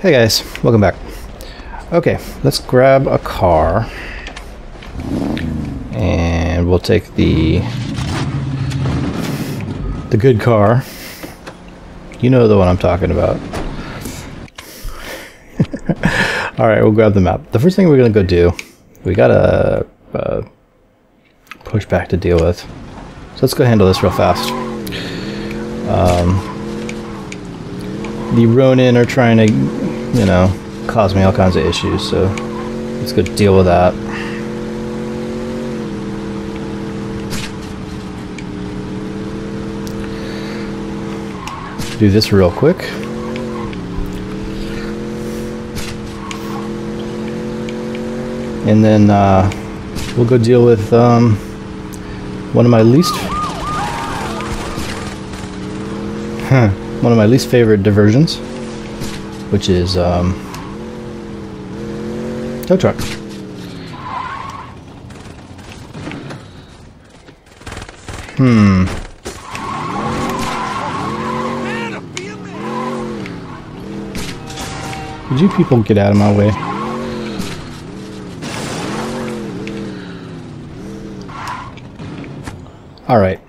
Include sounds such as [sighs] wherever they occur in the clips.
Hey guys, welcome back. Okay, let's grab a car. And we'll take the the good car. You know the one I'm talking about. [laughs] Alright, we'll grab the map. The first thing we're gonna go do, we got a, a pushback to deal with. So let's go handle this real fast. Um, the Ronin are trying to, you know, caused me all kinds of issues, so let's go deal with that. Do this real quick. And then uh, we'll go deal with um, one of my least [laughs] one of my least favorite diversions, which is um, tow truck. Hmm. Would you people get out of my way? Alright.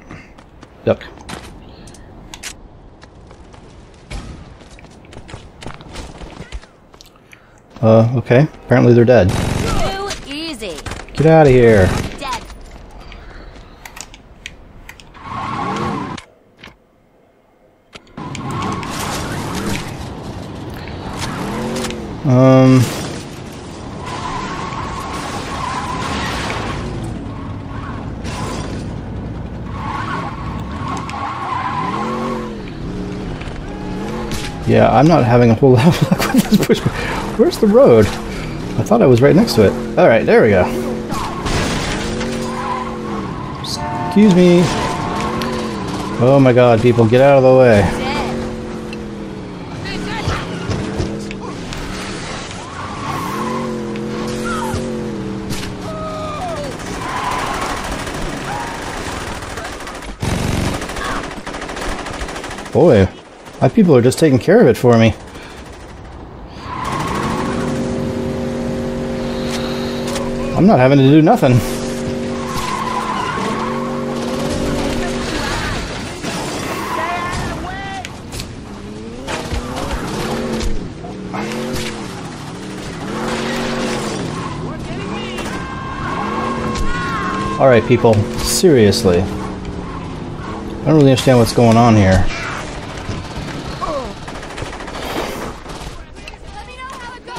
Duck. Uh, okay. Apparently they're dead. Too easy. Get out of here. Yeah, I'm not having a whole [laughs] lot of luck with this push. Where's the road? I thought I was right next to it. Alright, there we go. Excuse me. Oh my god, people, get out of the way. Boy, my people are just taking care of it for me. I'm not having to do nothing. Alright, people, seriously. I don't really understand what's going on here. Let me know how it goes.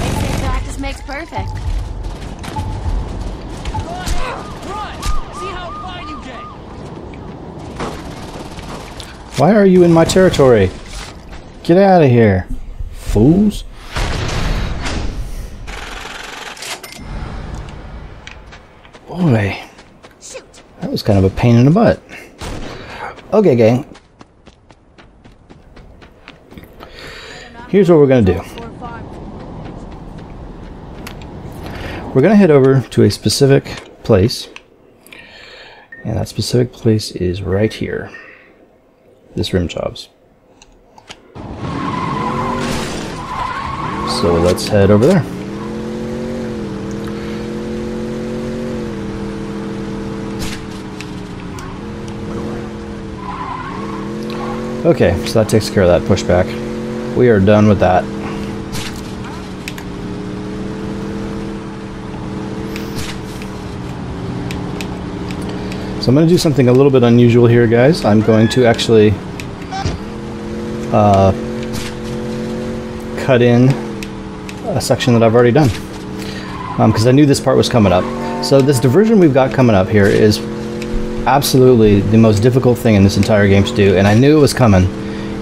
They say practice makes perfect. Run! See how far you get! Why are you in my territory? Get out of here, fools. Boy, that was kind of a pain in the butt. Okay, gang. Here's what we're going to do. We're going to head over to a specific place. And that specific place is right here. This rim jobs. So let's head over there. Okay, so that takes care of that pushback. We are done with that. So I'm going to do something a little bit unusual here, guys. I'm going to actually uh, cut in a section that I've already done. Because I knew this part was coming up. So this diversion we've got coming up here is absolutely the most difficult thing in this entire game to do, and I knew it was coming,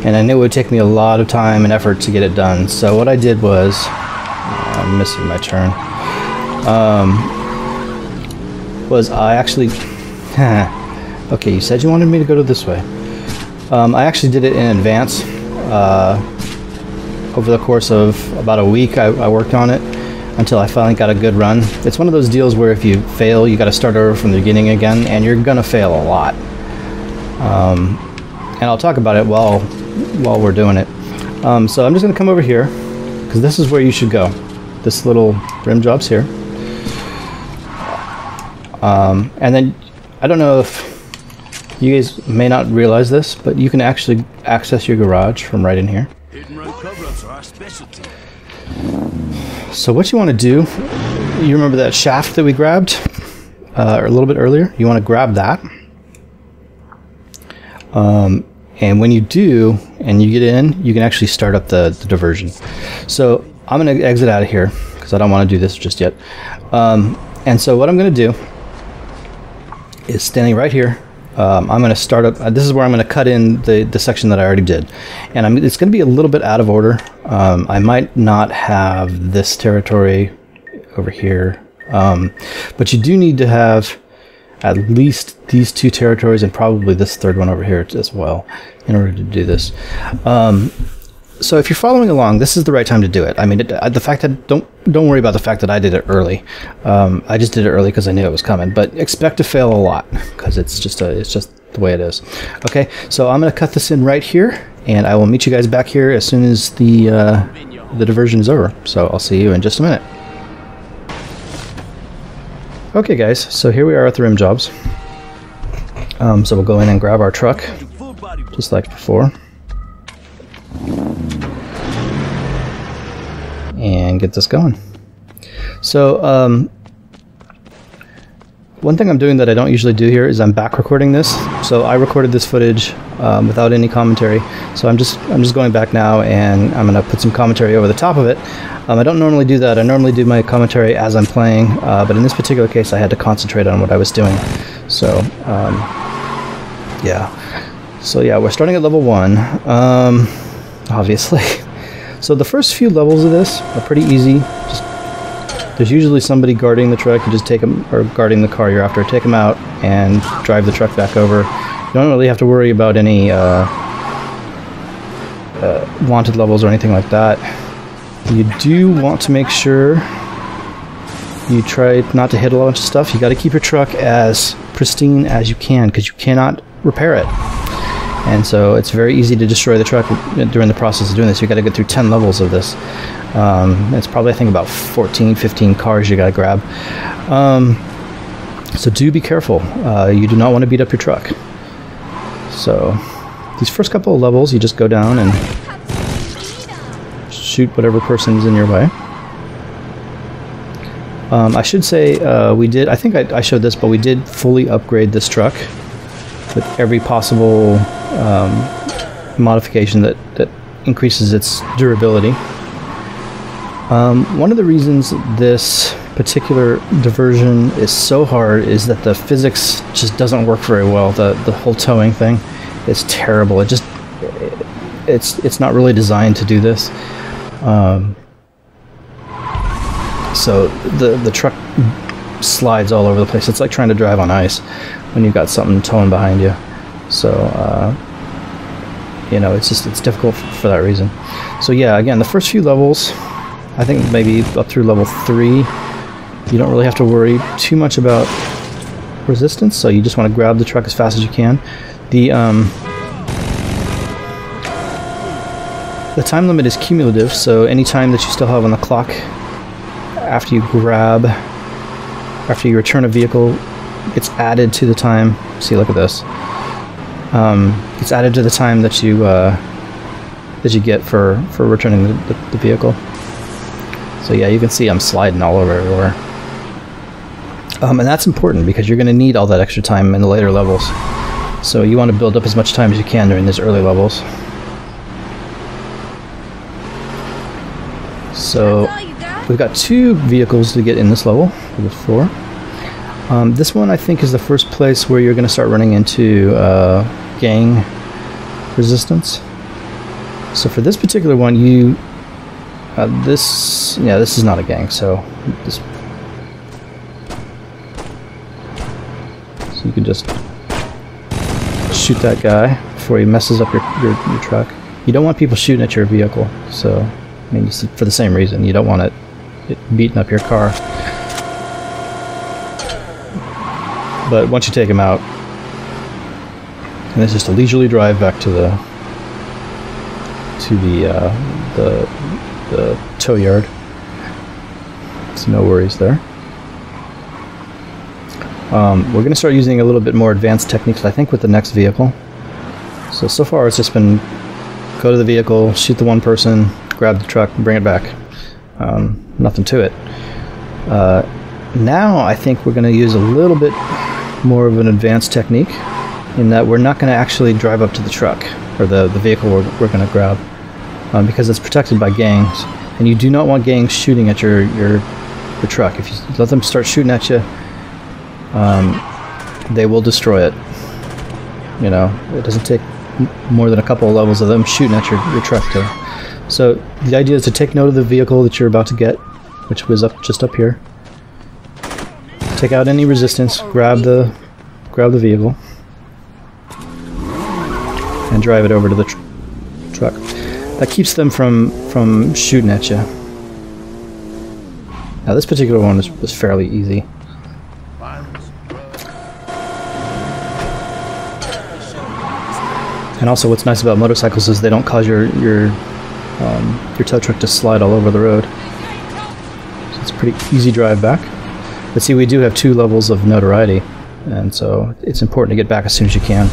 and I knew it would take me a lot of time and effort to get it done. So what I did was, I'm missing my turn, um, was I actually, [laughs] okay, you said you wanted me to go to this way. Um, I actually did it in advance. Uh, over the course of about a week, I, I worked on it. until I finally got a good run. It's one of those deals where if you fail, you got to start over from the beginning again, and you're gonna fail a lot. Um, and I'll talk about it while while we're doing it. Um, so I'm just gonna come over here because this is where you should go. This little rim job's here. Um, and then I don't know if you guys may not realize this, but you can actually access your garage from right in here. So what you want to do, you remember that shaft that we grabbed uh, a little bit earlier? You want to grab that. Um, and when you do, and you get in, you can actually start up the, the diversion. So I'm going to exit out of here because I don't want to do this just yet. Um, and so what I'm going to do is standing right here. Um, I'm going to start up. Uh, this is where I'm going to cut in the, the section that I already did, and I'm, it's going to be a little bit out of order. Um, I might not have this territory over here, um, but you do need to have at least these two territories and probably this third one over here as well in order to do this. So if you're following along, this is the right time to do it. I mean, it, uh, the fact that don't don't worry about the fact that I did it early. Um, I just did it early because I knew it was coming. But expect to fail a lot [laughs] because it's just a, it's just the way it is. Okay, so I'm gonna cut this in right here, and I will meet you guys back here as soon as the uh, the diversion is over. So I'll see you in just a minute. Okay, guys. So here we are at the rim jobs. Um, so we'll go in and grab our truck, just like before. And get this going. So, um, one thing I'm doing that I don't usually do here is I'm back recording this. So I recorded this footage um, without any commentary. So I'm just I'm just going back now and I'm gonna put some commentary over the top of it. Um, I don't normally do that. I normally do my commentary as I'm playing, uh, but in this particular case, I had to concentrate on what I was doing. So um, yeah. So yeah, we're starting at level one. Obviously. [laughs] So the first few levels of this are pretty easy. Just there's usually somebody guarding the truck. You just take them or guarding the car you're after. Take them out and drive the truck back over. You don't really have to worry about any uh, uh, wanted levels or anything like that. You do want to make sure you try not to hit a bunch of stuff. You got to keep your truck as pristine as you can because you cannot repair it. And so it's very easy to destroy the truck during the process of doing this. You got to get through 10 levels of this. Um, it's probably, I think, about 14, 15 cars you got to grab. Um, so do be careful. Uh, you do not want to beat up your truck. So these first couple of levels, you just go down and shoot whatever person's in your way. Um, I should say uh, we did, I think I, I showed this, but we did fully upgrade this truck with every possible um, modification that, that increases its durability. Um, one of the reasons this particular diversion is so hard is that the physics just doesn't work very well. The the whole towing thing is terrible. It just it's it's not really designed to do this. Um, so the the truck slides all over the place. It's like trying to drive on ice when you've got something towing behind you. So uh, you know, it's just it's difficult for that reason. So yeah, again, the first few levels, I think maybe up through level three, you don't really have to worry too much about resistance. So you just want to grab the truck as fast as you can. The um, the time limit is cumulative, so any time that you still have on the clock after you grab, after you return a vehicle, it's added to the time. See, look at this. Um, it's added to the time that you uh, that you get for for returning the, the, the vehicle. So yeah, you can see I'm sliding all over everywhere. Um, and that's important because you're going to need all that extra time in the later levels. So you want to build up as much time as you can during these early levels. So All you got? we've got two vehicles to get in this level, level four. Um, this one I think is the first place where you're going to start running into uh, gang resistance. So for this particular one, you uh, this yeah this is not a gang, so this so you can just shoot that guy before he messes up your, your, your truck. You don't want people shooting at your vehicle, so I mean for the same reason you don't want it it beating up your car. But once you take them out, and it's just a leisurely drive back to the to the uh, the the tow yard. So no worries there. Um, we're going to start using a little bit more advanced techniques, I think, with the next vehicle. So, so far it's just been go to the vehicle, shoot the one person, grab the truck, bring it back. Um, nothing to it. Uh, now I think we're going to use a little bit more of an advanced technique in that we're not going to actually drive up to the truck or the, the vehicle we're, we're going to grab um, because it's protected by gangs. And you do not want gangs shooting at your, your, your truck. If you let them start shooting at you, um, they will destroy it. You know, it doesn't take more than a couple of levels of them shooting at your, your truck to. So the idea is to take note of the vehicle that you're about to get, which was up just up here. Take out any resistance, grab the grab the vehicle, and drive it over to the tr- truck. That keeps them from from shooting at you. Now this particular one was fairly easy. And also, what's nice about motorcycles is they don't cause your your um, your tow truck to slide all over the road. So it's a pretty easy drive back. But see, we do have two levels of notoriety, and so it's important to get back as soon as you can.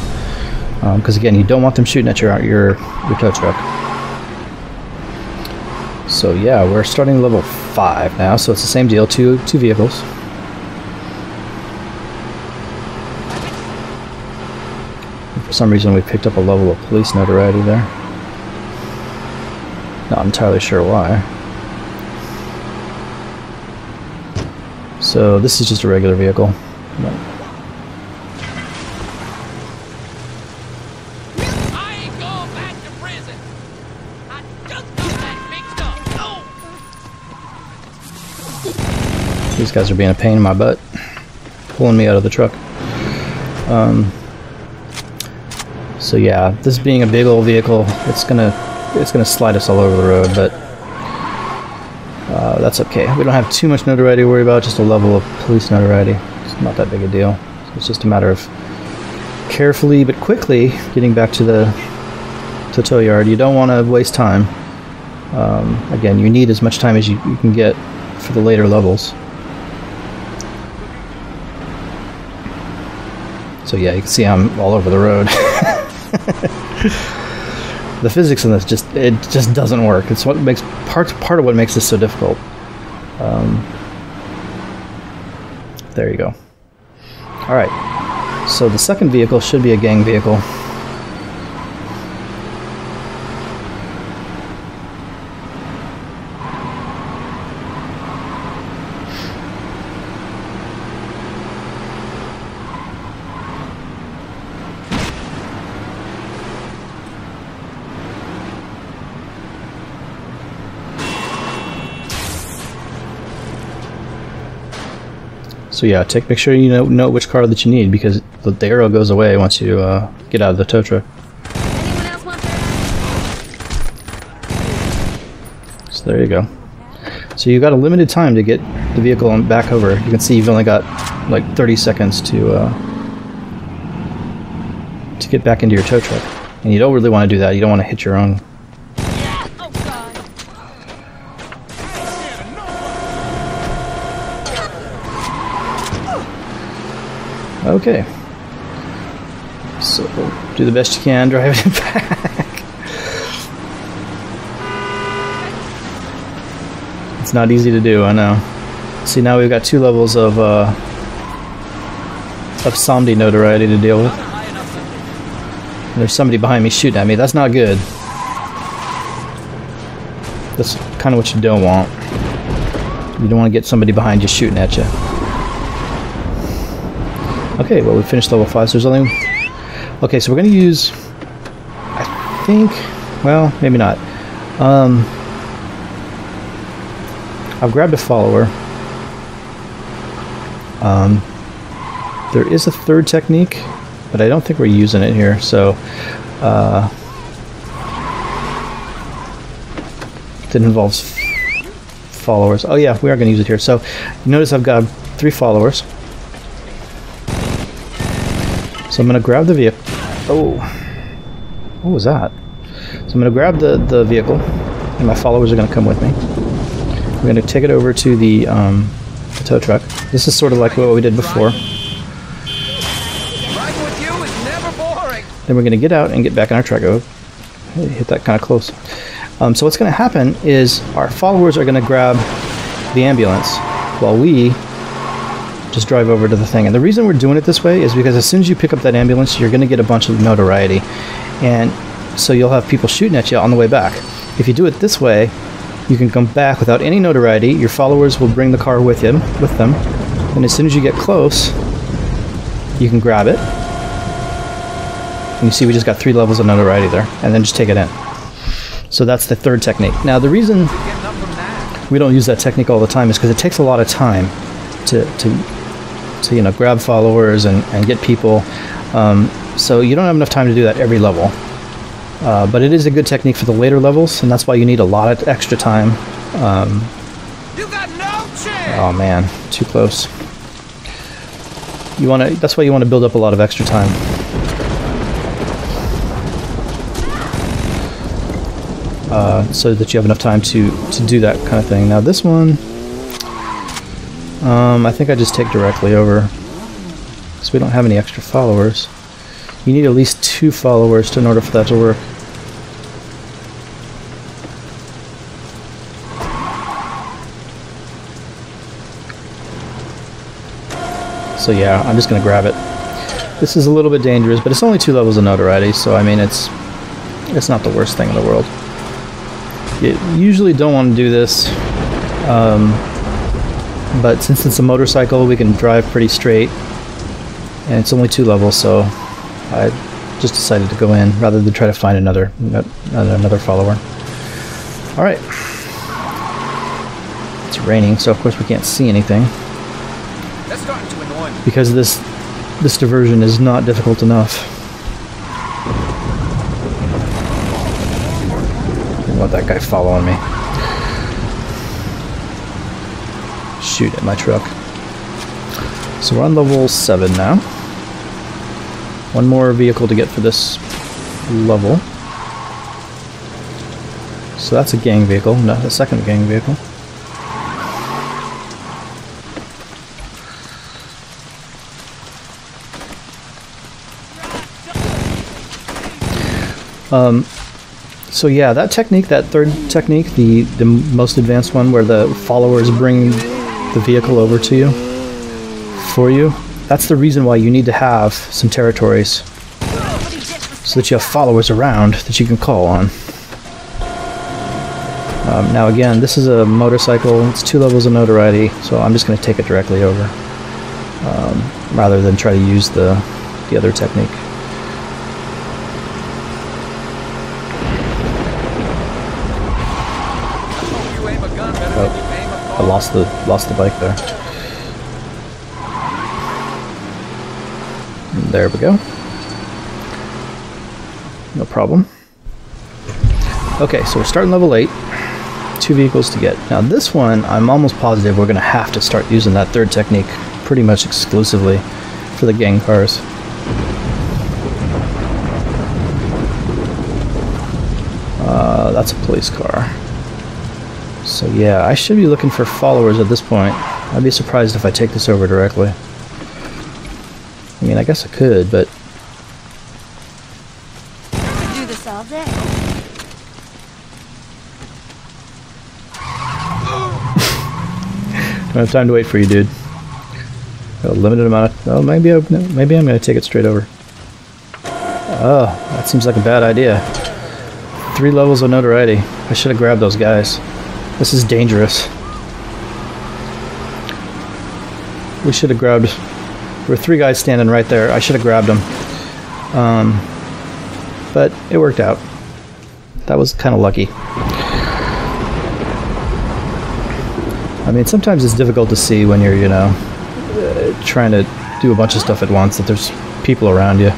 Um, because again, you don't want them shooting at your your your tow truck. So yeah, we're starting level five now. So it's the same deal. Two two vehicles. For some reason, we picked up a level of police notoriety there. Not entirely sure why. So this is just a regular vehicle. I ain't going back to prison. I just got that mixed up. No. These guys are being a pain in my butt, pulling me out of the truck. Um, so yeah, this being a big old vehicle, it's gonna it's gonna slide us all over the road, but that's okay. We don't have too much notoriety to worry about, just a level of police notoriety. It's not that big a deal. So it's just a matter of carefully but quickly getting back to the to tow yard. You don't want to waste time. Um, again, you need as much time as you, you can get for the later levels. So yeah, you can see I'm all over the road. [laughs] the physics in this just it just doesn't work. It's what makes part part of what makes this so difficult. Um, there you go. All right. So the second vehicle should be a gang vehicle. So yeah, take make sure you know know which car that you need because the, the arrow goes away once you uh, get out of the tow truck. Anyone else want this? So there you go. So you've got a limited time to get the vehicle on back over. You can see you've only got like 30 seconds to uh, to get back into your tow truck, and you don't really want to do that. You don't want to hit your own. Oh god. Okay. So do the best you can, drive it [laughs] back. it's not easy to do, I know. See, now we've got two levels of uh, of Samedi notoriety to deal with. There's somebody behind me shooting at me. That's not good. That's kind of what you don't want. You don't want to get somebody behind you shooting at you. Okay, well we finished level 5, so there's only... Okay, so we're going to use... I think... Well, maybe not. Um, I've grabbed a follower. Um, there is a third technique, but I don't think we're using it here, so... Uh, that involves followers. Oh yeah, we are going to use it here. So notice I've got three followers. So I'm going to grab the vehicle. Oh, what was that? So I'm going to grab the, the vehicle, and my followers are going to come with me. We're going to take it over to the, um, the tow truck. This is sort of like what we did before. Then we're going to get out and get back in our truck. Oh, hit that kind of close. Um, so what's going to happen is our followers are going to grab the ambulance while we just drive over to the thing. And the reason we're doing it this way is because as soon as you pick up that ambulance, you're going to get a bunch of notoriety. And so you'll have people shooting at you on the way back. If you do it this way, you can come back without any notoriety. Your followers will bring the car with you, with them. And as soon as you get close, you can grab it. And you see we just got three levels of notoriety there. And then just take it in. So that's the third technique. Now the reason we don't use that technique all the time is because it takes a lot of time to, to, to you know grab followers and, and get people. Um, so you don't have enough time to do that every level. Uh, but it is a good technique for the later levels, and that's why you need a lot of extra time. Um, no chance. oh man, too close. You want to. That's why you want to build up a lot of extra time. Uh, so that you have enough time to to do that kind of thing. Now this one, um, I think I just take directly over, because we don't have any extra followers. You need at least two followers to in order for that to work. So yeah, I'm just gonna grab it. This is a little bit dangerous, but it's only two levels of notoriety, so I mean it's it's not the worst thing in the world. You usually don't want to do this, um, but since it's a motorcycle, we can drive pretty straight, and it's only two levels, so I just decided to go in rather than try to find another another follower. All right, it's raining, so of course we can't see anything That's starting to annoy me. because this this diversion is not difficult enough. Didn't want that guy following me. Shoot at my truck. So we're on level 7 now. One more vehicle to get for this level. So that's a gang vehicle, not a second gang vehicle. Um, So yeah, that technique, that third technique, the the most advanced one, where the followers bring the vehicle over to you for you. That's the reason why you need to have some territories, so that you have followers around that you can call on. Um, now again, this is a motorcycle. It's two levels of notoriety, so I'm just going to take it directly over, um, rather than try to use the the other technique. Lost the lost the bike there. There we go. No problem. Okay, so we're starting level 8. Two vehicles to get. Now this one, I'm almost positive we're going to have to start using that third technique pretty much exclusively for the gang cars. Uh, that's a police car. So yeah, I should be looking for followers at this point. I'd be surprised if I take this over directly. I mean, I guess I could, but Do this all day. [laughs] don't have time to wait for you, dude. Got a limited amount of. Oh, maybe I, maybe I'm gonna take it straight over. Oh, that seems like a bad idea. Three levels of notoriety. I should have grabbed those guys. This is dangerous. We should have grabbed. There were three guys standing right there. I should have grabbed them. Um, but it worked out. That was kind of lucky. I mean, sometimes it's difficult to see when you're, you know, uh, trying to do a bunch of stuff at once that there's people around you.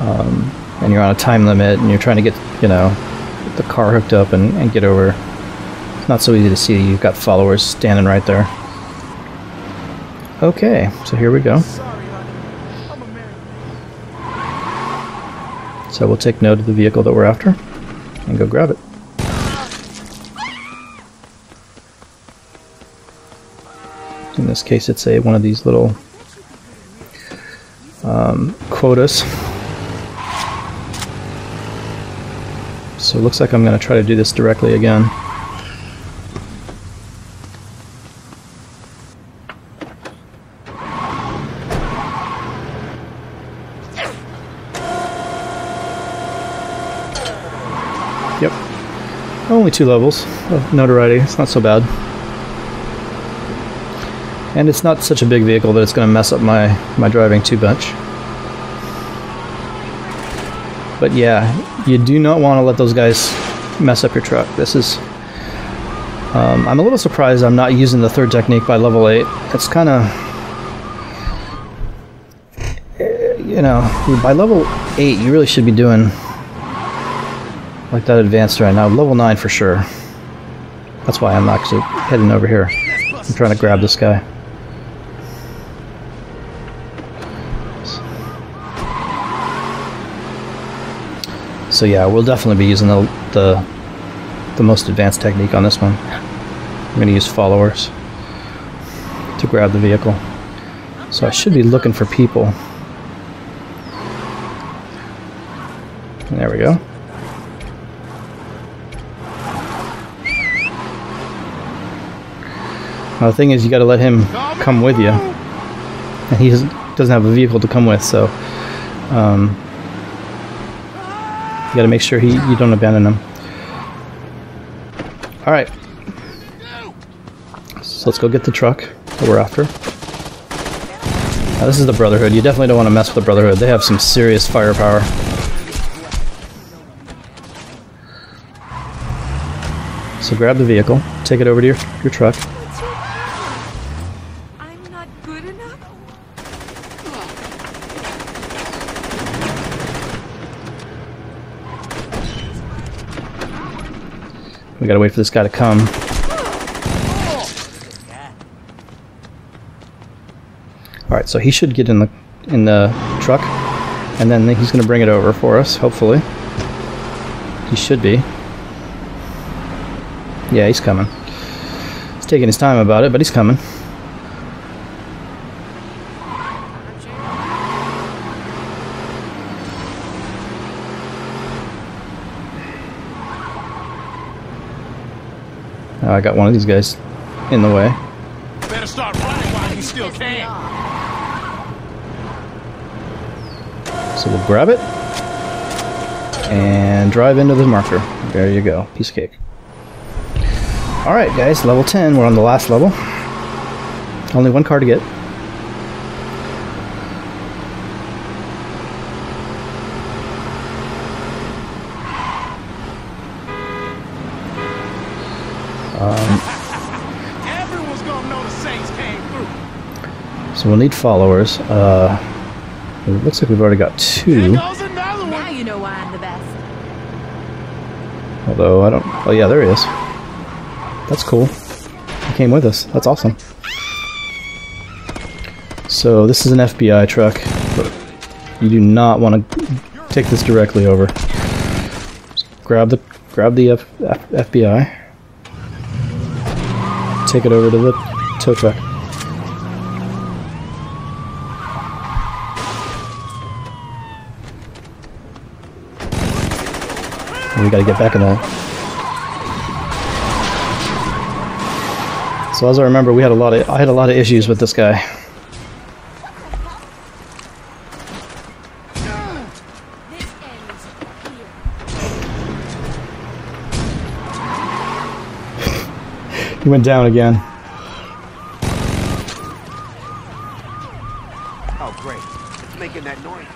Um, and you're on a time limit and you're trying to get, you know, the car hooked up and, and get over. It's not so easy to see. You've got followers standing right there. Okay, so here we go. So we'll take note of the vehicle that we're after and go grab it. In this case, it's a one of these little um, quotas. So it looks like I'm going to try to do this directly again. Yep. Only two levels of notoriety. It's not so bad. And it's not such a big vehicle that it's going to mess up my, my driving too much. But yeah, you do not want to let those guys mess up your truck. This is... Um, I'm a little surprised I'm not using the third technique by level 8. It's kind of... You know, by level 8 you really should be doing like that advanced right now. Level 9 for sure. That's why I'm actually heading over here. I'm trying to grab this guy. So yeah, we'll definitely be using the, the, the most advanced technique on this one. I'm going to use followers to grab the vehicle. So I should be looking for people. There we go. Now the thing is, you got to let him come with you, and he doesn't have a vehicle to come with, so um, you got to make sure he you don't abandon him. All right, so let's go get the truck that we're after. Now this is the Brotherhood. You definitely don't want to mess with the Brotherhood. They have some serious firepower. So grab the vehicle, take it over to your, your truck. I'm not good enough. Gotta wait for this guy to come. Alright, so he should get in the in the truck, and then he's gonna bring it over for us, hopefully. He should be. Yeah, he's coming. He's taking his time about it, but he's coming. I got one of these guys in the way. Better start running while you still can. So we'll grab it and drive into the marker. There you go. Piece of cake. Alright guys, level 10. We're on the last level. Only one car to get. Everyone's gonna know the Saints came through. So we'll need followers. Uh, it looks like we've already got two. Goes another one. Now you know why I'm the best. Although I don't. Oh yeah, there he is. That's cool. He came with us. That's awesome. So this is an FBI truck, but you do not want to take this directly over. Just grab the grab the F, F, FBI. Take it over to the tow truck. We got to get back in that. So as I remember, we had a lot of I had a lot of issues with this guy. [laughs] He went down again. Oh, great. It's making that noise.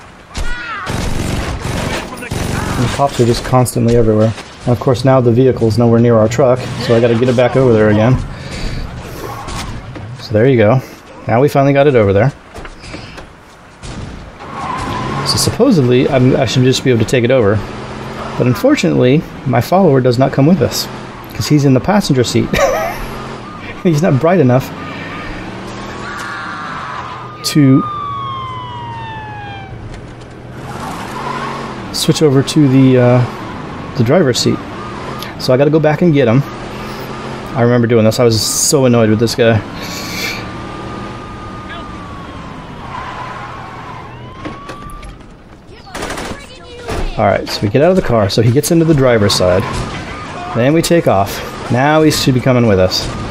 And the cops are just constantly everywhere. And of course now the vehicle's nowhere near our truck, so I gotta get it back over there again. So there you go. Now we finally got it over there. So supposedly I'm, I should just be able to take it over. But unfortunately, my follower does not come with us because he's in the passenger seat. [laughs] he's not bright enough to switch over to the uh, the driver's seat. So I got to go back and get him. I remember doing this. I was so annoyed with this guy. Alright, so we get out of the car, so he gets into the driver's side. Then we take off. Now he should be coming with us.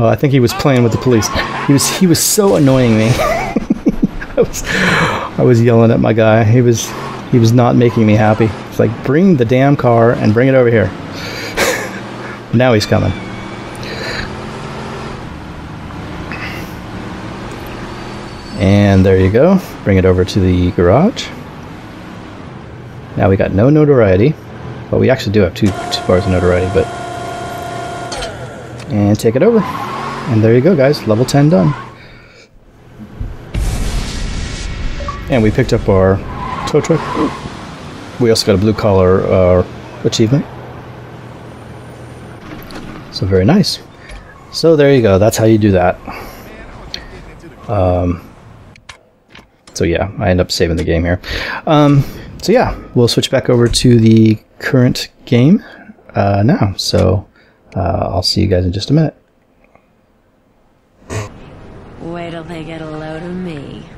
Well, I think he was playing with the police. He was he was so annoying me. [laughs] I was I was yelling at my guy. He was he was not making me happy. It's like bring the damn car and bring it over here. [laughs] now he's coming. And there you go. Bring it over to the garage. Now we got no notoriety. Well, we actually do have two, two bars of notoriety, but... And take it over. And there you go, guys. Level 10 done. And we picked up our tow truck. We also got a blue collar uh, achievement. So very nice. So there you go. That's how you do that. Um, so yeah, I end up saving the game here. Um, so yeah, we'll switch back over to the current game uh, now. So uh, I'll see you guys in just a minute. Wait till they get a load of me.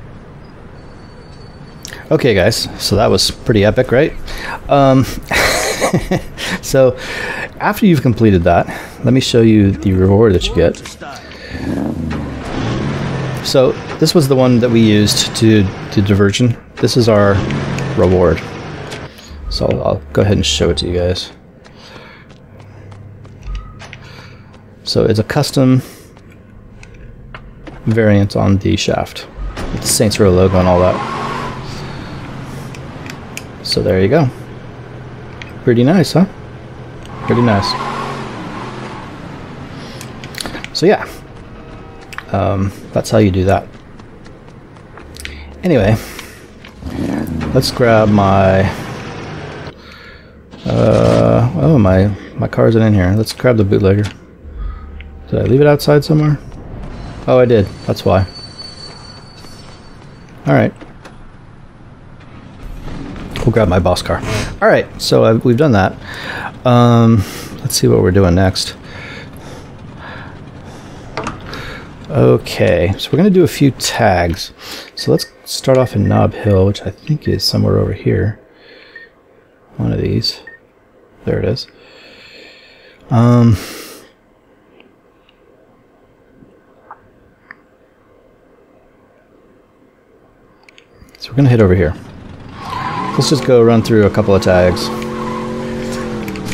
Okay, guys, so that was pretty epic, right? Um, [laughs] so after you've completed that, let me show you the reward that you get. So this was the one that we used to do diversion. This is our reward. So I'll, I'll go ahead and show it to you guys. So it's a custom variant on the shaft with the Saints Row logo and all that. So there you go. Pretty nice, huh? Pretty nice. So yeah, um, that's how you do that. Anyway, let's grab my. Uh, oh my, my car isn't in here. Let's grab the bootlegger. Did I leave it outside somewhere? Oh, I did. That's why. All right. We'll grab my boss car. All right, so uh, we've done that. Um, let's see what we're doing next. Okay, so we're going to do a few tags. So let's start off in Knob Hill, which I think is somewhere over here. One of these. There it is. Um, so we're going to head over here. Let's just go run through a couple of tags.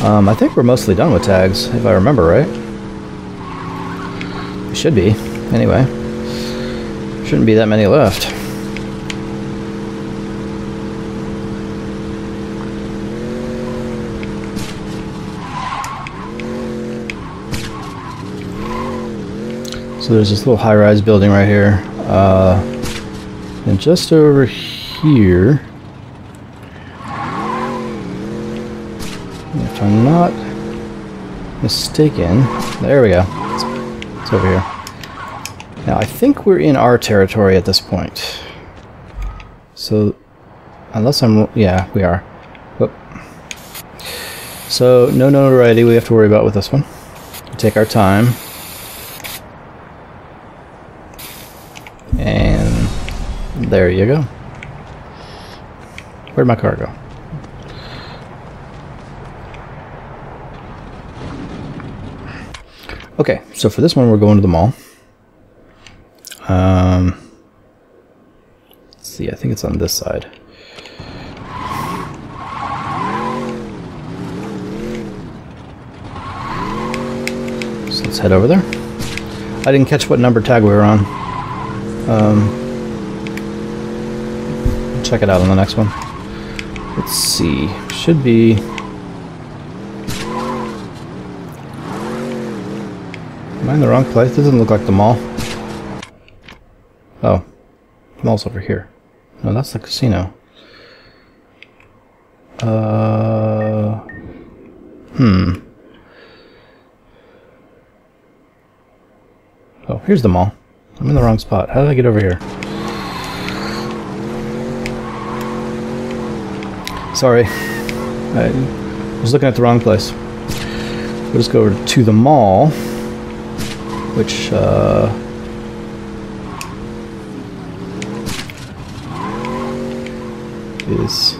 Um, I think we're mostly done with tags, if I remember right. We should be, anyway. Shouldn't be that many left. So there's this little high-rise building right here. Uh, and just over here... I'm not mistaken, there we go. It's, it's over here. Now I think we're in our territory at this point. So, unless I'm, yeah, we are. Whoop. So no notoriety we have to worry about with this one. Take our time. And there you go. Where'd my car go? Okay, so for this one, we're going to the mall. Um, let's see, I think it's on this side. So let's head over there. I didn't catch what number tag we were on. Um, check it out on the next one. Let's see, should be I in the wrong place? This doesn't look like the mall. Oh, the mall's over here. No, that's the casino. Uh, hmm. Oh, here's the mall. I'm in the wrong spot. How did I get over here? Sorry. I was looking at the wrong place. We'll just go over to the mall, which, uh, is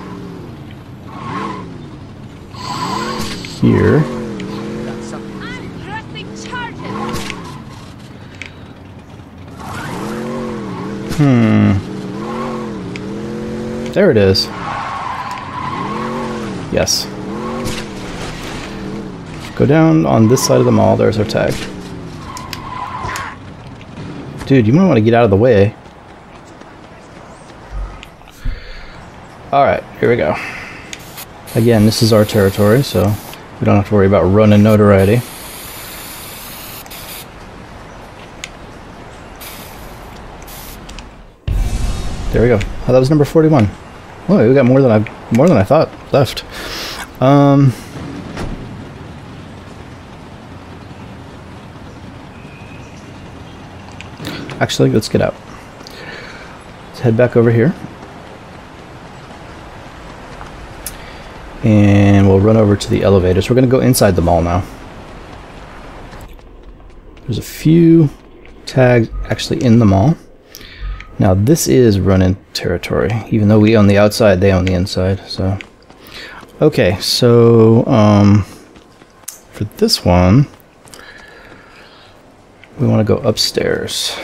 here. Charged. There it is. Yes. Go down on this side of the mall. There's our tag. Dude, you might want to get out of the way. Alright, here we go. Again, this is our territory, so we don't have to worry about running notoriety. There we go. Oh, that was number 41. Oh, we got more than I more than I thought left. Um Actually, let's get out. Let's head back over here. And we'll run over to the elevators. We're going to go inside the mall now. There's a few tags actually in the mall. Now this is Ronin territory. Even though we own the outside, they own the inside. So, okay. So, um, for this one, we want to go upstairs.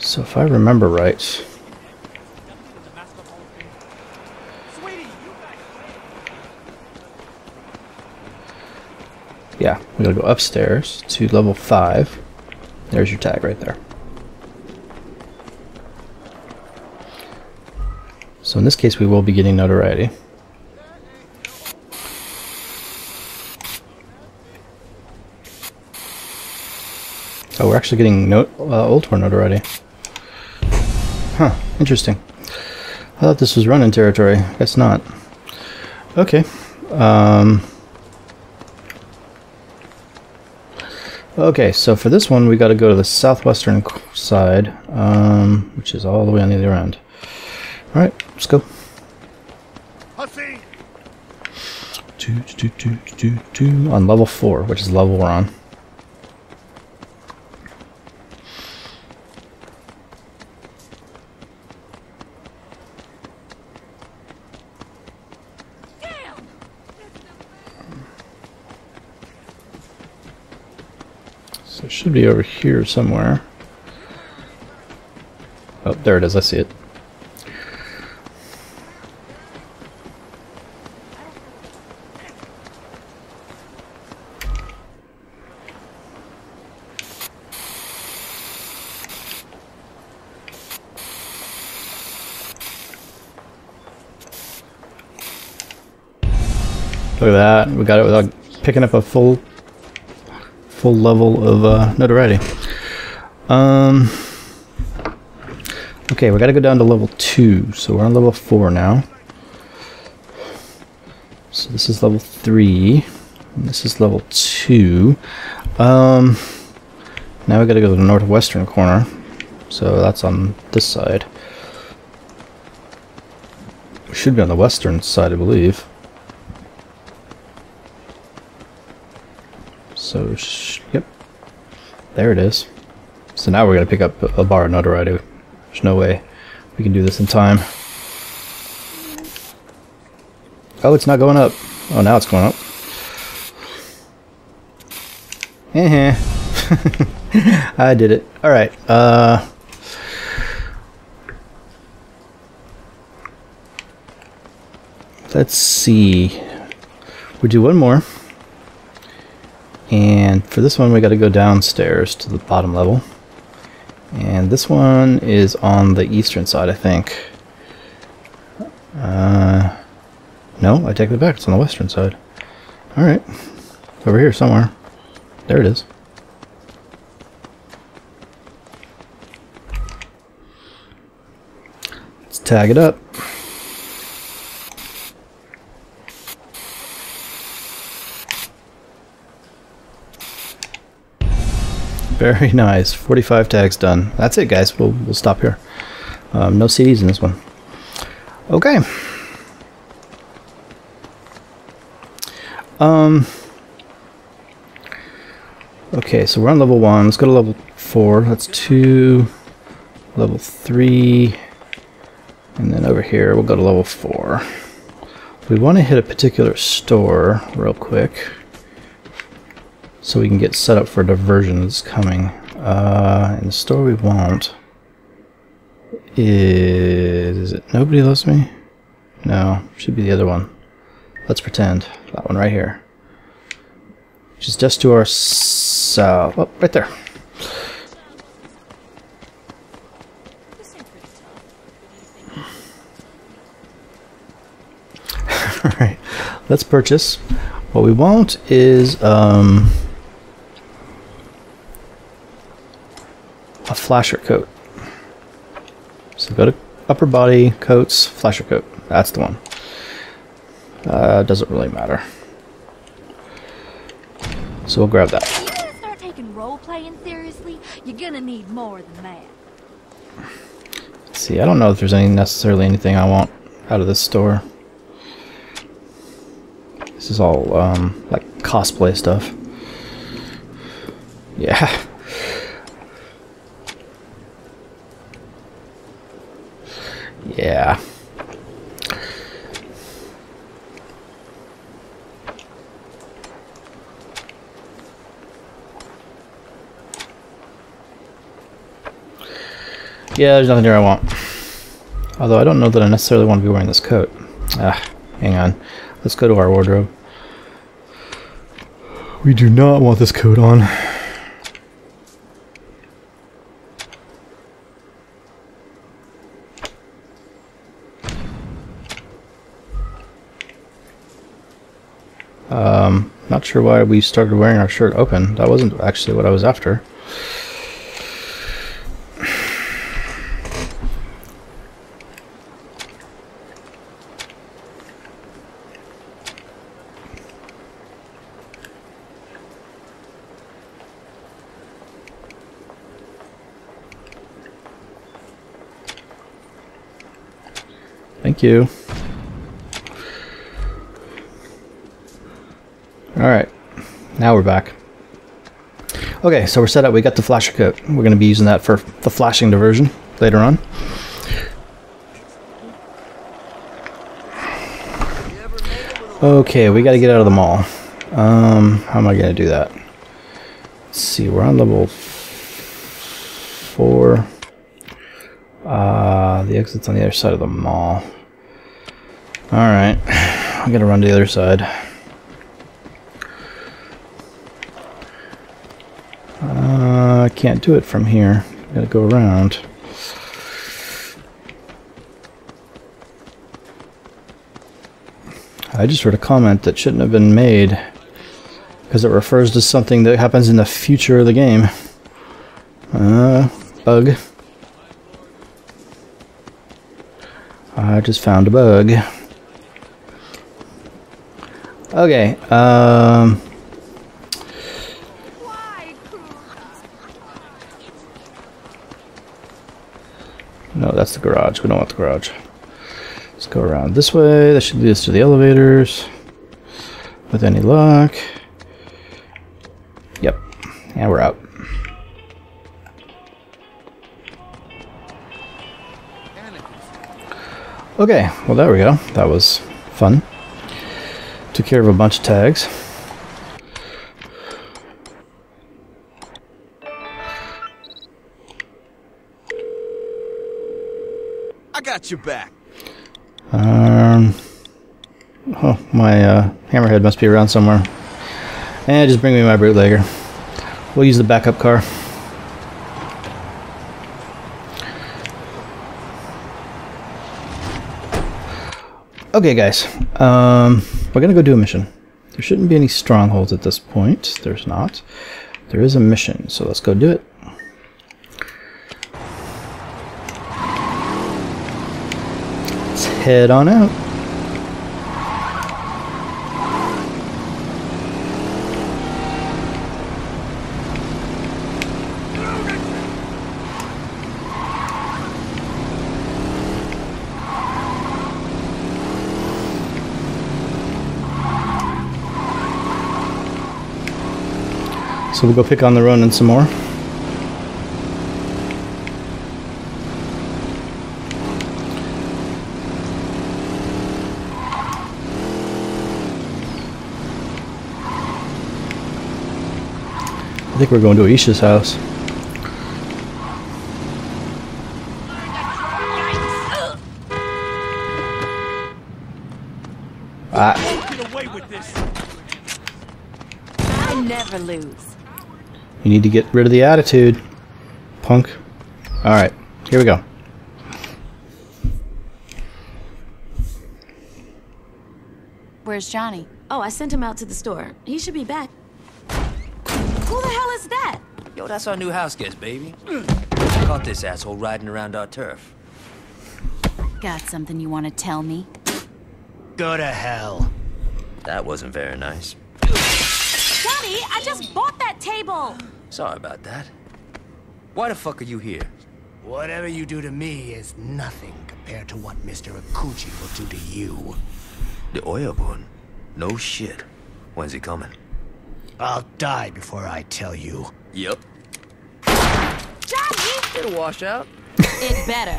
So if I remember right, yeah, we gotta go upstairs to level five. There's your tag right there. So in this case, we will be getting notoriety. Oh, we're actually getting no uh, Ultor notoriety. Huh, interesting. I thought this was Ronin territory. Guess not. Okay. Um, okay, so for this one, we got to go to the southwestern side, um, which is all the way on the other end. All right, let's go. On level four, which is the level we're on. So it should be over here somewhere. Oh, there it is. I see it. Look at that. We got it without picking up a full full level of uh, notoriety. Um, okay, we got to go down to level 2. So we're on level 4 now. So this is level 3. And this is level 2. Um, now we got to go to the northwestern corner. So that's on this side. We should be on the western side, I believe. So, yep. There it is. So now we're going to pick up a, bar of notoriety. There's no way we can do this in time. Oh, it's not going up. Oh, now it's going up. Eh [laughs] I did it. Alright, uh... Let's see. We do one more for this one we got to go downstairs to the bottom level. And this one is on the eastern side, I think. Uh, no, I take it back. It's on the western side. Alright. Over here somewhere. There it is. Let's tag it up. Very [laughs] nice. 45 tags done. That's it, guys. We'll, we'll stop here. Um, no CDs in this one. Okay. Um. Okay, so we're on level one. Let's go to level four. That's two. Level three. And then over here, we'll go to level four. We want to hit a particular store real quick so we can get set up for diversion that's coming. Uh, and the store we want is, is it Nobody Loves Me? No, should be the other one. Let's pretend. That one right here. Which is just to our south. Oh, right there. [laughs] Alright, let's purchase. What we want is um, a flasher coat. So go to upper body, coats, flasher coat. That's the one. Uh, doesn't really matter. So we'll grab that. You gonna start taking role playing seriously? You're gonna need more than that. Let's see, I don't know if there's any necessarily anything I want out of this store. This is all um, like cosplay stuff. Yeah. [laughs] Yeah. Yeah, there's nothing here I want. Although I don't know that I necessarily want to be wearing this coat. Ah, hang on. Let's go to our wardrobe. We do not want this coat on. Sure why we started wearing our shirt open. That wasn't actually what I was after. Thank you. Now we're back. Okay, so we're set up. We got the flasher coat. We're going to be using that for the flashing diversion later on. Okay, we got to get out of the mall. Um, how am I going to do that? Let's see, we're on level four. Uh, the exit's on the other side of the mall. Alright, [sighs] I'm gonna run to the other side. Uh, I can't do it from here. Gotta go around. I just heard a comment that shouldn't have been made because it refers to something that happens in the future of the game. Uh, bug. I just found a bug. Okay, um... No, that's the garage. We don't want the garage. Let's go around this way. That should lead us to the elevators. With any luck. Yep. And we're out. Okay, well there we go. That was fun. Took care of a bunch of tags. I got your back. Um, oh, my uh, hammerhead must be around somewhere. And just bring me my bootlegger. We'll use the backup car. Okay, guys. Um, we're gonna go do a mission. There shouldn't be any strongholds at this point. There's not. There is a mission, so let's go do it. Head on out. So we'll go pick on the Ronin some more. Think we're going to Aisha's house. Ah, Get away with this. I never lose. you need to get rid of the attitude, punk. Alright, here we go. Where's Johnny? Oh, I sent him out to the store. He should be back. Who is that? Yo, that's our new house guest, baby. Hmm. Caught this asshole riding around our turf. Got something you want to tell me? Go to hell. That wasn't very nice. Johnny, I just bought that table! Sorry about that. Why the fuck are you here? Whatever you do to me is nothing compared to what Mr. Akuji will do to you. The Oyabun? No shit. When's he coming? I'll die before I tell you. Yep. Johnny! It'll wash out. It better.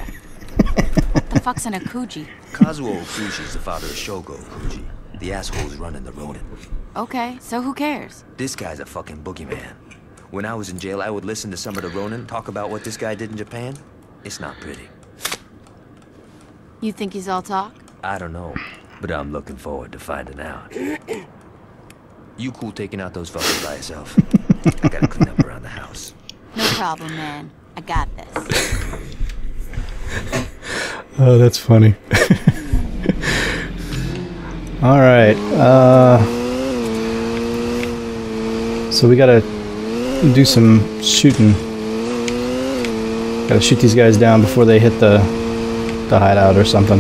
the fuck's an Akuji? Kazuo Akuji's the father of Shogo Okuchi. The asshole's running the Ronin. Okay, so who cares? This guy's a fucking boogeyman. When I was in jail, I would listen to some of the Ronin talk about what this guy did in Japan. It's not pretty. You think he's all talk? I don't know, but I'm looking forward to finding out. [coughs] You cool taking out those fuckers by yourself? I gotta clean up around the house. No problem, man. I got this. Oh, that's funny. All right. Uh, so we gotta do some shooting. Gotta shoot these guys down before they hit the the hideout or something.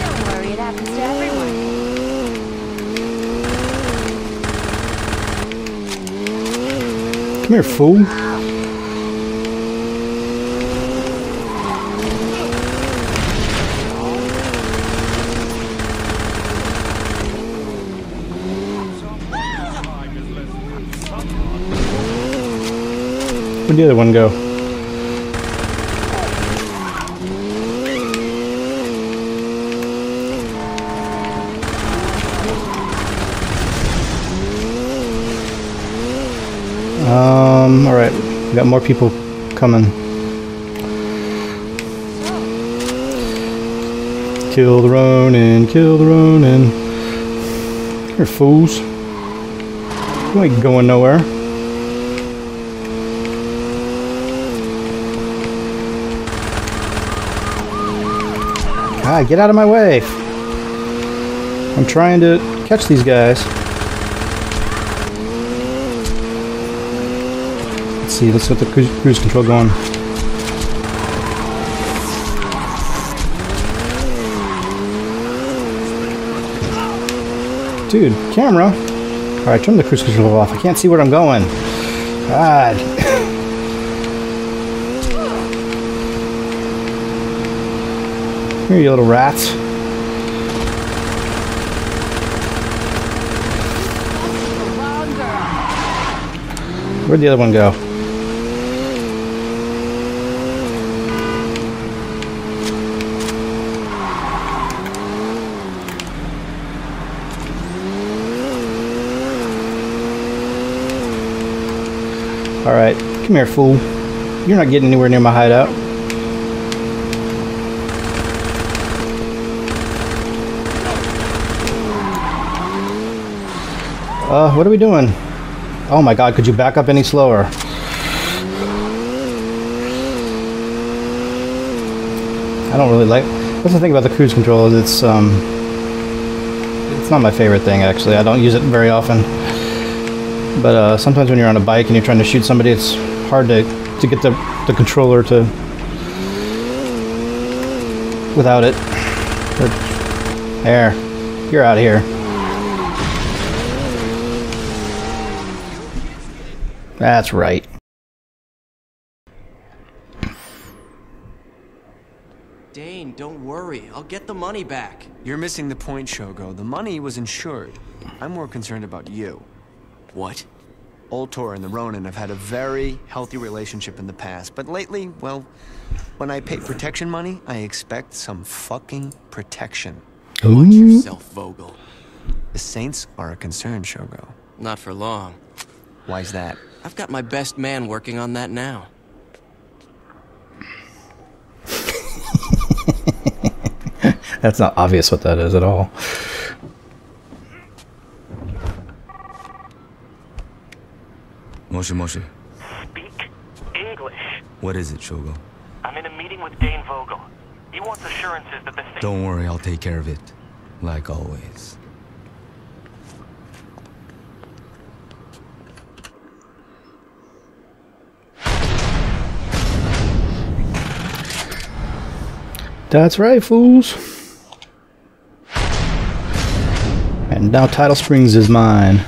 Don't worry, it happens to everyone. Come here, fool. Where'd the other one go? Um, alright. We got more people coming. Kill the Ronin, kill the Ronin. You're fools. You ain't going nowhere. Ah, get out of my way. I'm trying to catch these guys. See, let's get the cruise, control going. Dude, camera. Alright, turn the cruise control off. I can't see where I'm going. God. Here, you little rats. Where'd the other one go? Alright, come here, fool. You're not getting anywhere near my hideout. Uh, what are we doing? Oh my god, could you back up any slower? I don't really like... That's the thing about the cruise control is it's, um... It's It's not my favorite thing, actually. I don't use it very often. But uh, sometimes when you're on a bike and you're trying to shoot somebody, it's hard to, to get the, the controller to... without it. There. You're out of here. That's right. Dane, don't worry. I'll get the money back. You're missing the point, Shogo. The money was insured. I'm more concerned about you. What? Ultor and the Ronin have had a very healthy relationship in the past, but lately, well, when I pay protection money, I expect some fucking protection. Watch yourself, Vogel. The Saints are a concern, Shogo. Not for long. Why's that? I've got my best man working on that now. [laughs] That's not obvious what that is at all. Moshi Moshi. Speak English. What is it, Shogo? I'm in a meeting with Dane Vogel. He wants assurances that the thing. Don't worry, I'll take care of it. Like always. That's right, fools. And now Tidal Springs is mine.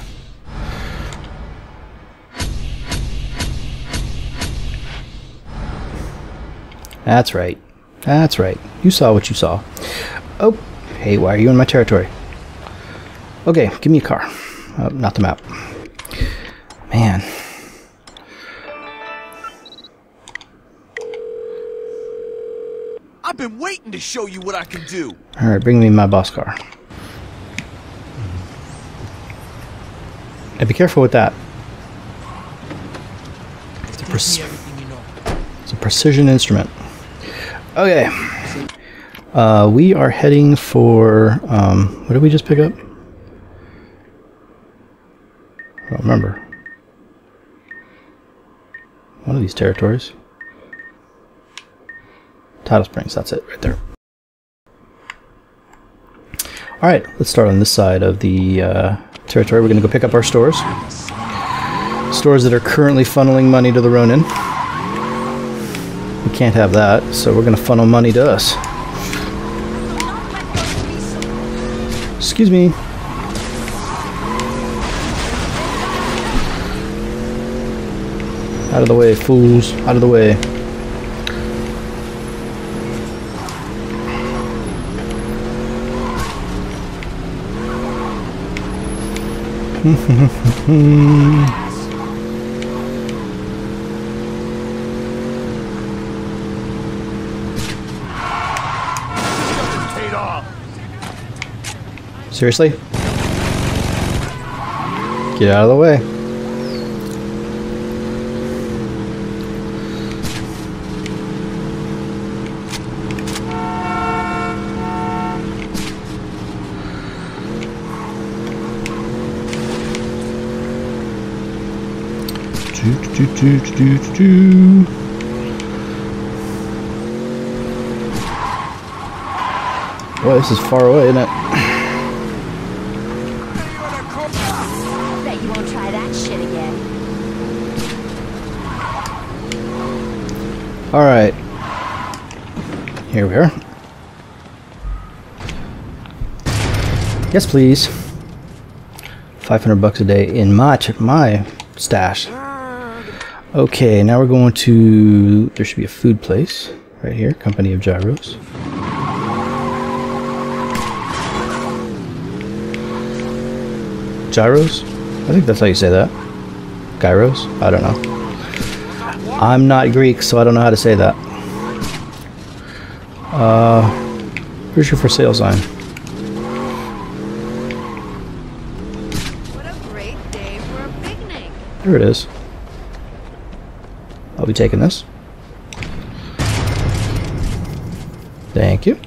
That's right. That's right. You saw what you saw. Oh, hey, why are you in my territory? Okay, give me a car. Oh, not the map. Man. I've been waiting to show you what I can do. Alright, bring me my boss car. And be careful with that. It's a, pre- it's a precision instrument. Okay. Uh, we are heading for. Um, what did we just pick up? I don't remember. One of these territories. Tidal Springs, that's it right there. Alright, let's start on this side of the uh, territory. We're going to go pick up our stores. Stores that are currently funneling money to the Ronin. We can't have that, so we're going to funnel money to us. Excuse me. Out of the way, fools. Out of the way. Paid [laughs] Seriously? Get out of the way. Do, do, do, do, do, do. Boy, this is far away, isn't it? All right. Here we are. Yes, please. 500 bucks a day in my my stash. Okay, now we're going to. There should be a food place right here. Company of Gyros. Gyros? I think that's how you say that. Gyros? I don't know. I'm not Greek, so I don't know how to say that. Uh, here's your for sale sign. There it is. I'll be taking this. Thank you.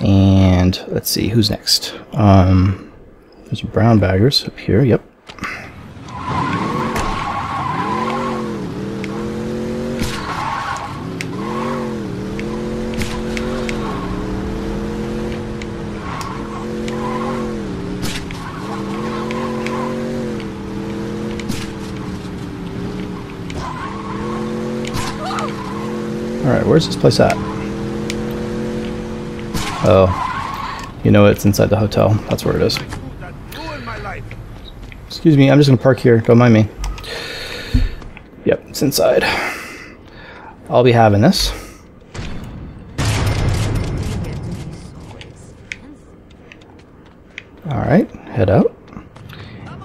And let's see who's next. Um, there's brown baggers up here. Yep. Alright, where's this place at? Oh. You know it's inside the hotel. That's where it is. Excuse me, I'm just gonna park here. Don't mind me. Yep, it's inside. I'll be having this. Alright, head out.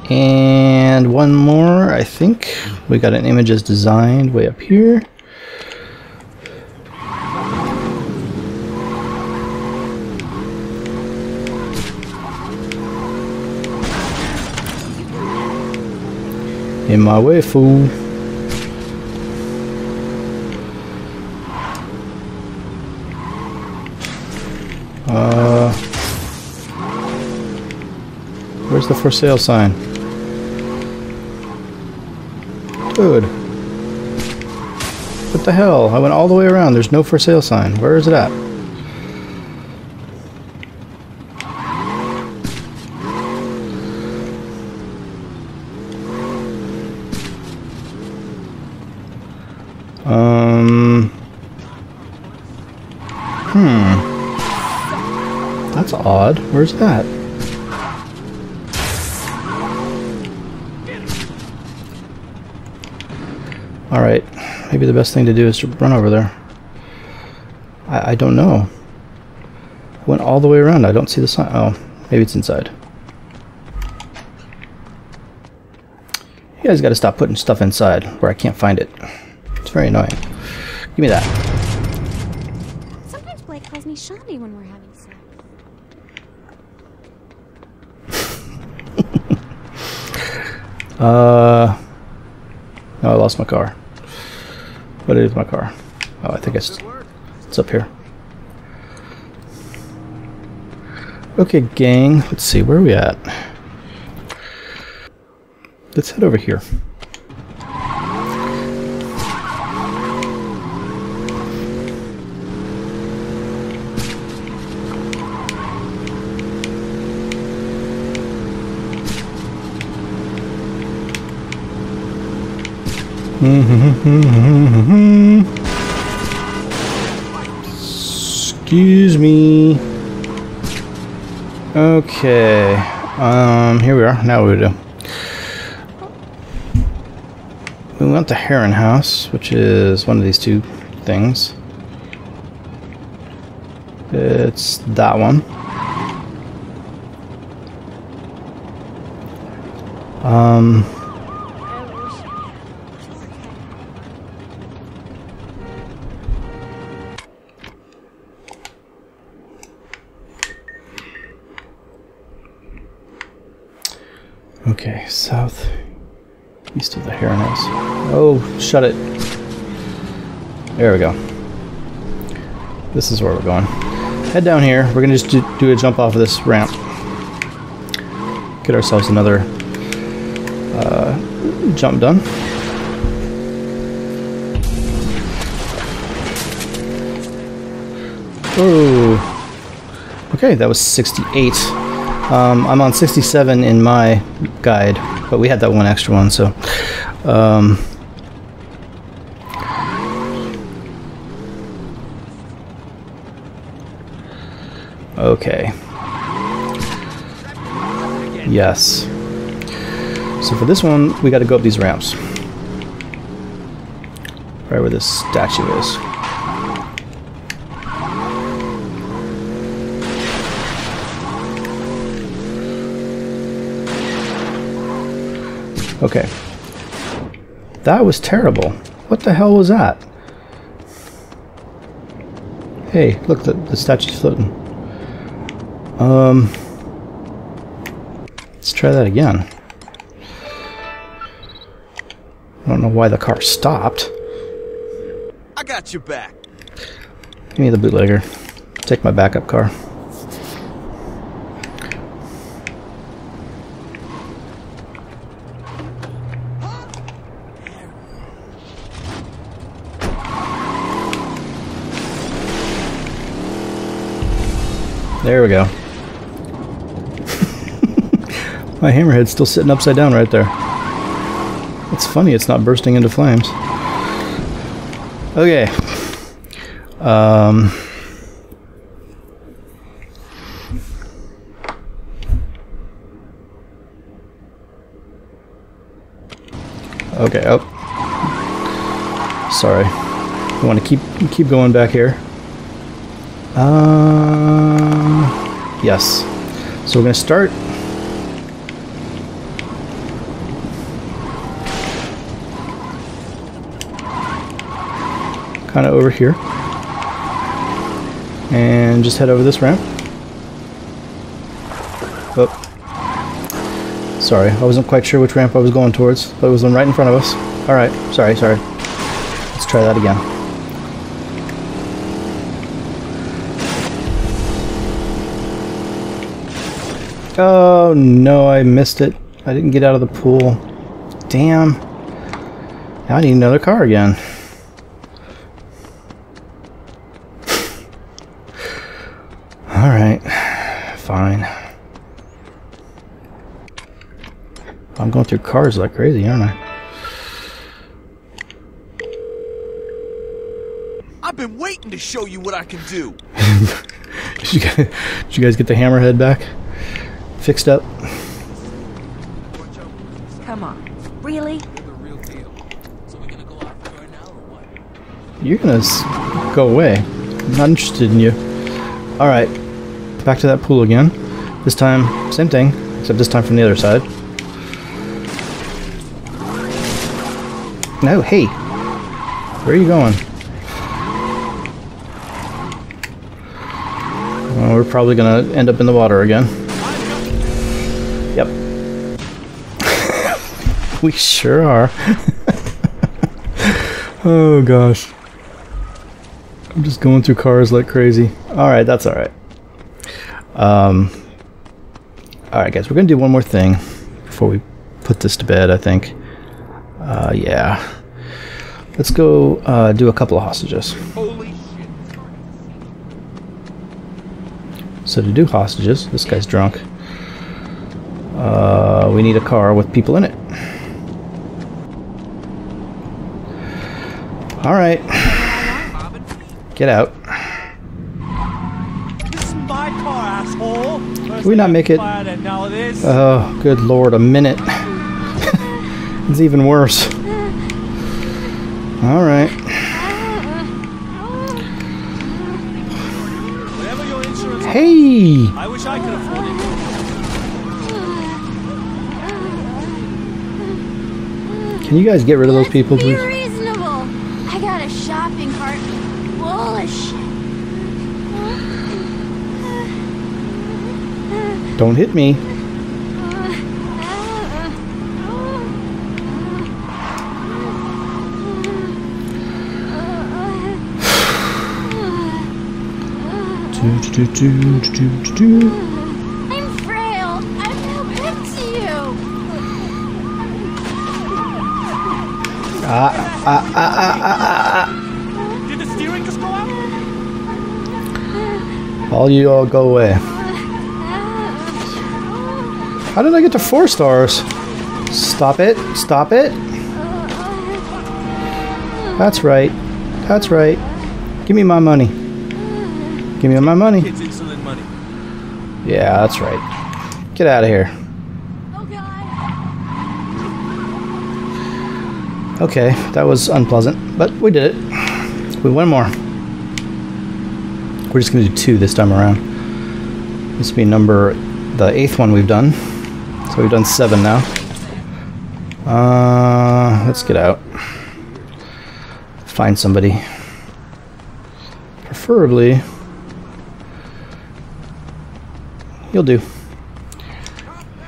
And one more, I think. We got an image designed way up here. In my way, fool. Uh, where's the for sale sign? Dude. What the hell? I went all the way around. There's no for sale sign. Where is it at? Odd. Where's that? Alright. Maybe the best thing to do is to run over there. I, I don't know. Went all the way around. I don't see the sign. Oh, maybe it's inside. You guys gotta stop putting stuff inside where I can't find it. It's very annoying. Give me that. Sometimes Blake calls me Shani when we're having sex. Uh, no, I lost my car. What is my car? Oh, I think it's it's up here. Okay, gang. Let's see where are we at. Let's head over here. Excuse me. Okay. Um, here we are. Now we do? We want the Heron House, which is one of these two things. It's that one. Um... Okay, south east of the Heron House. Oh, shut it. There we go. This is where we're going. Head down here. We're gonna just do, do a jump off of this ramp. Get ourselves another uh, jump done. Oh. Okay, that was 68. Um, I'm on 67 in my guide, but we had that one extra one, so. Um, okay. Yes. So for this one, we got to go up these ramps. Right where this statue is. Okay. That was terrible. What the hell was that? Hey, look, the, the statue's floating. Um, let's try that again. I don't know why the car stopped. I got your back. Give me the bootlegger. Take my backup car. There we go. My hammerhead's still sitting upside down right there. It's funny it's not bursting into flames. Okay. Um, okay. Oh, sorry. I want to keep keep going back here. Um, yes. So we're gonna start. Kind of over here. And just head over this ramp. Oh. Sorry, I wasn't quite sure which ramp I was going towards, but it was one right in front of us. Alright, sorry, sorry. Let's try that again. Oh no, I missed it. I didn't get out of the pool. Damn. Now I need another car again. Fine. I'm going through cars like crazy, aren't I? I've been waiting to show you what I can do. [laughs] did, you guys, did you guys get the hammerhead back? Fixed up? Come on. Really? You're gonna go away. I'm not interested in you. Alright. Back to that pool again. This time, same thing, except this time from the other side. No, hey! Where are you going? Well, we're probably gonna end up in the water again. Yep. [laughs] we sure are. [laughs] oh gosh. I'm just going through cars like crazy. Alright, that's alright. Um, alright guys, we're gonna do one more thing before we put this to bed, I think. Uh, yeah. Let's go uh, do a couple of hostages. So to do hostages, this guy's drunk. Uh, we need a car with people in it. All right. Get out. This is my car, asshole. Can we not make it? Oh, good lord, a minute. [laughs] it's even worse. All right. Hey! I wish I could afford it. Can you guys get rid of those people, please? reasonable. I got a shopping cart full of shit. Don't hit me. Do, do, do, do, do, do, do. I'm frail. I'm no good to you. Ah, ah, ah, ah, ah, ah, Did the steering just go out? ah. All you all go away. How did I get to four stars? Stop it. Stop it. That's right. That's right. Give me my money. Give me my money. Money. Yeah, that's right. Get out of here. Okay, that was unpleasant, but we did it. We won more. We're just going to do two this time around. This will be number, the eighth one we've done. So we've done seven now. Uh, let's get out. Find somebody. Preferably. You'll do.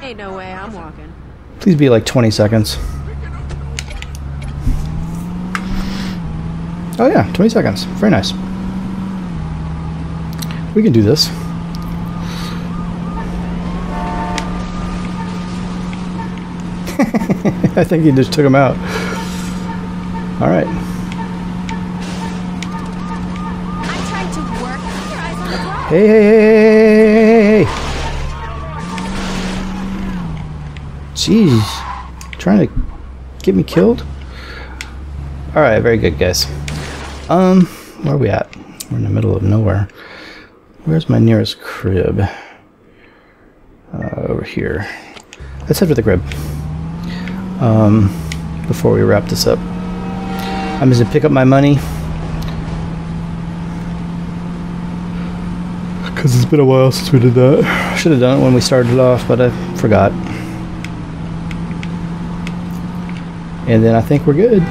Ain't no way I'm walking. Please be like 20 seconds. Oh yeah, 20 seconds. Very nice. We can do this. [laughs] I think he just took him out. All right. Hey, hey, hey, hey, hey. Jeez. Trying to get me killed? Alright, very good, guys. Um, where are we at? We're in the middle of nowhere. Where's my nearest crib? Uh, over here. Let's head for the crib. Um, before we wrap this up. I'm just gonna pick up my money. [laughs] Because it's been a while since we did that. Should have done it when we started off, but I forgot. And then I think we're good.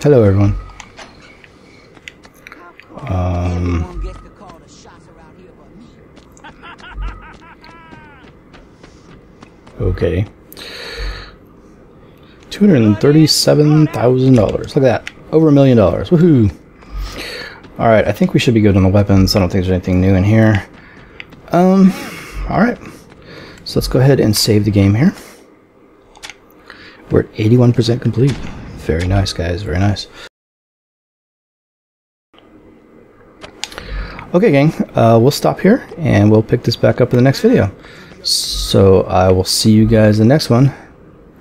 Hello, everyone. Um, okay. Two hundred and thirty-seven thousand dollars. Look at that, over a million dollars. Woohoo! All right, I think we should be good on the weapons. I don't think there's anything new in here. Um, all right. So let's go ahead and save the game here. We're at 81% complete. Very nice, guys. Very nice. Okay, gang. Uh, we'll stop here, and we'll pick this back up in the next video. So I will see you guys in the next one.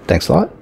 Thanks a lot.